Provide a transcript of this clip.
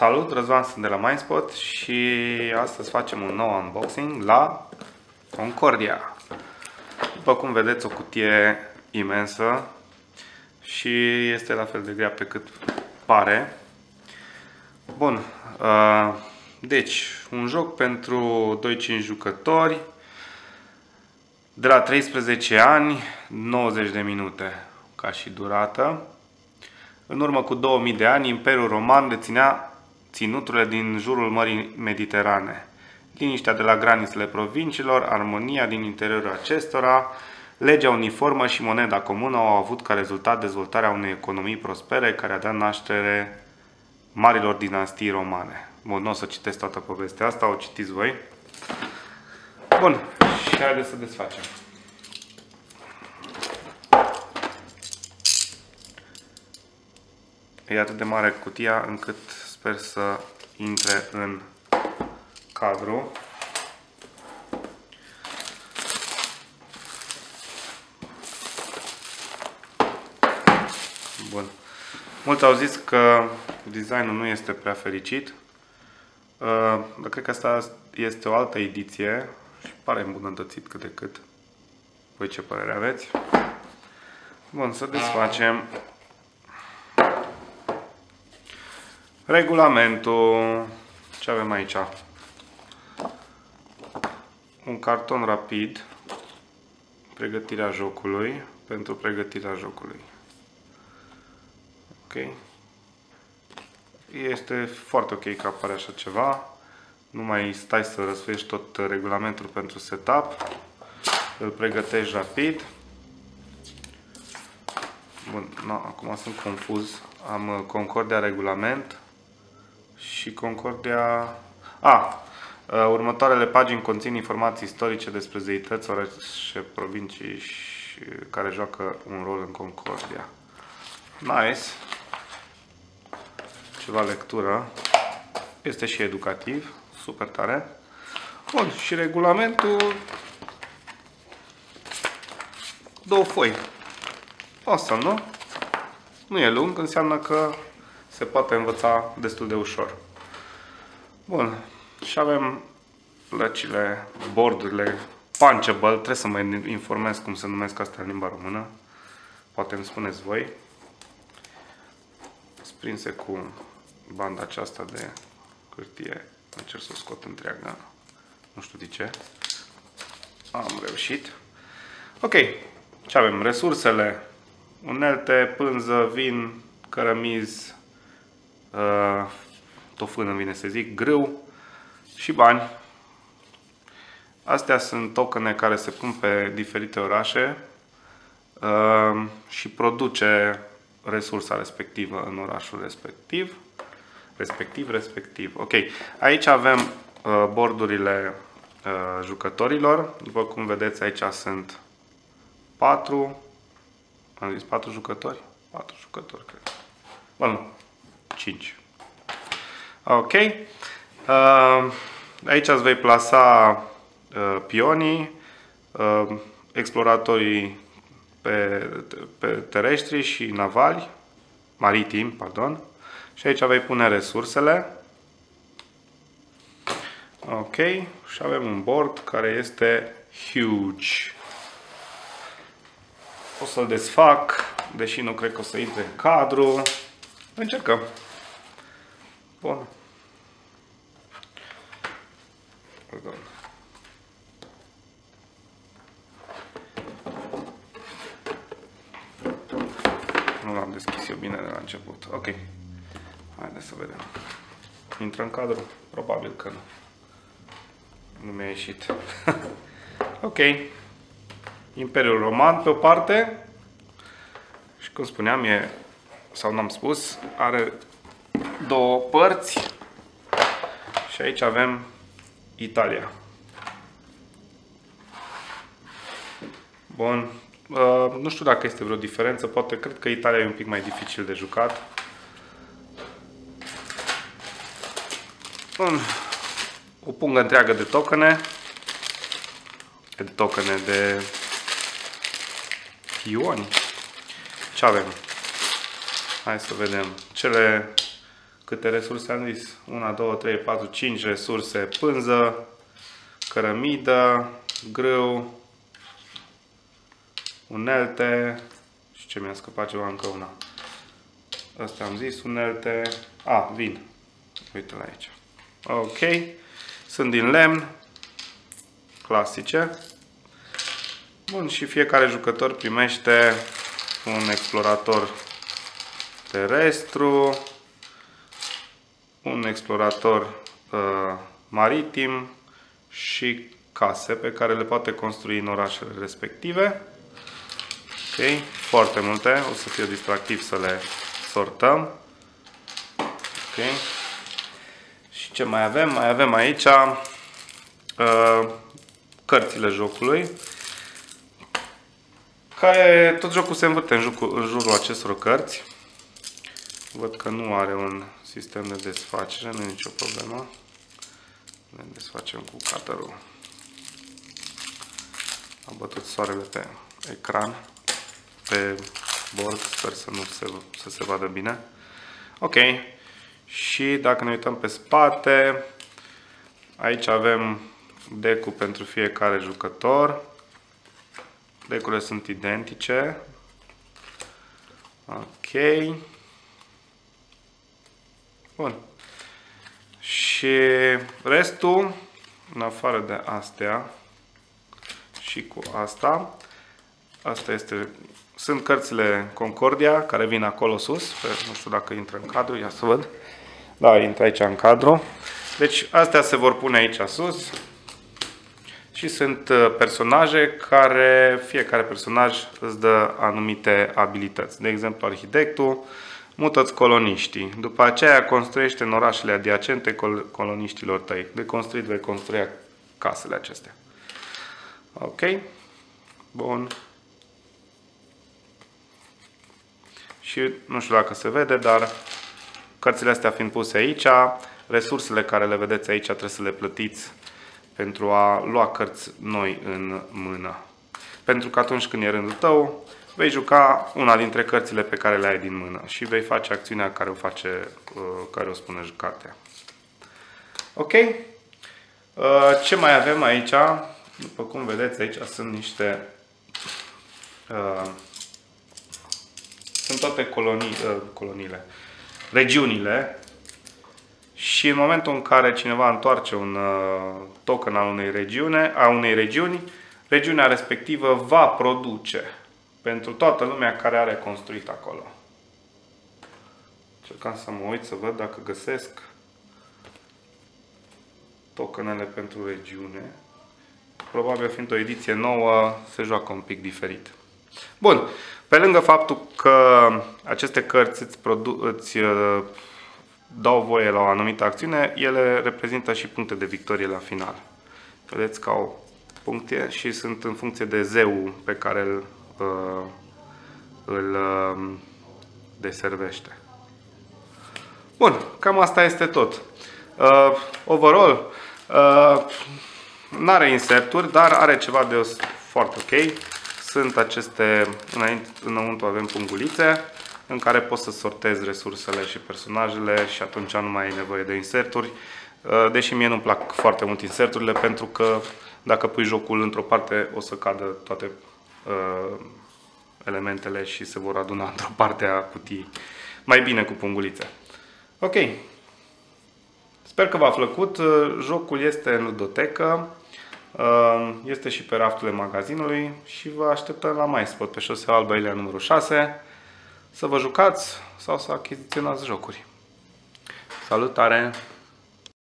Salut, Răzvan sunt de la Mindspot și astăzi facem un nou unboxing la Concordia. După cum vedeți, o cutie imensă și este la fel de grea pe cât pare. Bun, uh, deci, un joc pentru 2-5 jucători de la 13 ani, 90 de minute ca și durată. În urmă cu 2000 de ani, Imperiul Roman deținea ținuturile din jurul Mării Mediterane. Liniștea de la granițele provinciilor, armonia din interiorul acestora, legea uniformă și moneda comună au avut ca rezultat dezvoltarea unei economii prospere care a dat naștere marilor dinastii romane. Bun, nu o să citesc toată povestea asta, o citiți voi. Bun, și haideți să desfacem. E atât de mare cutia încât sper să intre în cadru. Bun. Mulți au zis că designul nu este prea fericit. Uh, dar cred că asta este o altă ediție și pare îmbunătățit cât de cât. Voi ce părere aveți? Bun, să desfacem Regulamentul. Ce avem aici? Un carton rapid. Pregătirea jocului. Pentru pregătirea jocului. Ok. Este foarte ok că apare așa ceva. Nu mai stai să răsfești tot regulamentul pentru setup. Îl pregătești rapid. Bun, no, acum sunt confuz. Am Concordia regulament și Concordia... A, următoarele pagini conțin informații istorice despre zeități, orașe, provincii și care joacă un rol în Concordia. Nice. Ceva lectură. Este și educativ. Super tare. Bun, și regulamentul... Două foi. Awesome, nu? Nu e lung, înseamnă că se poate învăța destul de ușor. Bun, și avem lăcile, bordurile punchable, trebuie să mă informez cum se numesc astea în limba română. Poate îmi spuneți voi. Sprinse cu banda aceasta de hârtie. Încerc să o scot întreaga. Nu știu de ce. Am reușit. Ok. Ce avem? Resursele. Unelte, pânză, vin, cărămizi, uh, tofân îmi vine să zic, grâu și bani. Astea sunt tokene care se pun pe diferite orașe uh, și produce resursa respectivă în orașul respectiv. Respectiv, respectiv. Ok. Aici avem uh, bordurile uh, jucătorilor. După cum vedeți, aici sunt 4. Am zis 4 jucători? 4 jucători, cred. Bun, 5. Ok. Uh, aici îți vei plasa uh, pionii, uh, exploratorii pe, pe terestri și navali, maritim, pardon. Și aici vei pune resursele. Ok. Și avem un board care este huge. O să-l desfac, deși nu cred că o să intre în cadru. Încercăm. Bun. Pardon. Nu l-am deschis eu bine de la început. Ok. Haideți să vedem. Intră în cadru? Probabil că nu. Nu mi-a ieșit. ok. Imperiul Roman pe o parte. Și cum spuneam, e, sau n-am spus, are două părți și aici avem Italia. Bun. Uh, nu știu dacă este vreo diferență, poate cred că Italia e un pic mai dificil de jucat. Bun. O pungă întreagă de tokene. De tokene de pioni. Ce avem? Hai să vedem. Cele câte resurse am zis? 1, 2, 3, 4, 5 resurse, pânză, cărămidă, grâu, unelte și ce mi-a scăpat ceva încă una. Asta am zis, unelte, a, vin. Uite la aici. Ok. Sunt din lemn, clasice. Bun, și fiecare jucător primește un explorator terestru, un explorator uh, maritim și case pe care le poate construi în orașele respective. Ok, foarte multe, o să fie distractiv să le sortăm. Ok. Și ce mai avem? Mai avem aici uh, cărțile jocului. Care tot jocul se învârte în, jocul, în jurul acestor cărți. Văd că nu are un sistem de desfacere, nu e nicio problemă. Ne desfacem cu cutter-ul. Am bătut soarele pe ecran, pe bord, sper să nu se, să se vadă bine. Ok, și dacă ne uităm pe spate, aici avem decul pentru fiecare jucător. Decurile sunt identice. Ok. Bun. Și restul, în afară de astea și cu asta, asta este, sunt cărțile Concordia care vin acolo sus, pe, nu știu dacă intră în cadru, ia să văd. Da, intră aici în cadru. Deci astea se vor pune aici sus și sunt uh, personaje care, fiecare personaj îți dă anumite abilități. De exemplu, arhitectul, mută-ți coloniștii. După aceea construiește în orașele adiacente col coloniștilor tăi. De construit vei construi casele acestea. Ok? Bun. Și nu știu dacă se vede, dar cărțile astea fiind puse aici, resursele care le vedeți aici trebuie să le plătiți pentru a lua cărți noi în mână. Pentru că atunci când e rândul tău, vei juca una dintre cărțile pe care le ai din mână și vei face acțiunea care o, face, uh, care o spune cartea. Ok? Uh, ce mai avem aici? După cum vedeți, aici sunt niște... Uh, sunt toate colonii, coloniile, regiunile și în momentul în care cineva întoarce un token al unei, regiune, a unei regiuni, regiunea respectivă va produce pentru toată lumea care are construit acolo. Încercam să mă uit să văd dacă găsesc tokenele pentru regiune. Probabil fiind o ediție nouă, se joacă un pic diferit. Bun, pe lângă faptul că aceste cărți îți, îți uh, dau voie la o anumită acțiune, ele reprezintă și puncte de victorie la final. Vedeți că au puncte și sunt în funcție de zeu pe care îl uh, îl uh, deservește. Bun, cam asta este tot. Uh, overall, uh, nu are inserturi, dar are ceva de foarte ok. Sunt aceste, înainte, înăuntru avem pungulițe în care poți să sortezi resursele și personajele și atunci nu mai ai nevoie de inserturi. Uh, deși mie nu-mi plac foarte mult inserturile pentru că dacă pui jocul într-o parte o să cadă toate uh, elementele și se vor aduna într-o parte a cutiei. Mai bine cu pungulițe. Ok. Sper că v-a plăcut. Jocul este în ludotecă. Este și pe rafturile magazinului și vă așteptăm la mai spot pe șosea Alba Ilia numărul 6 să vă jucați sau să achiziționați jocuri. Salutare!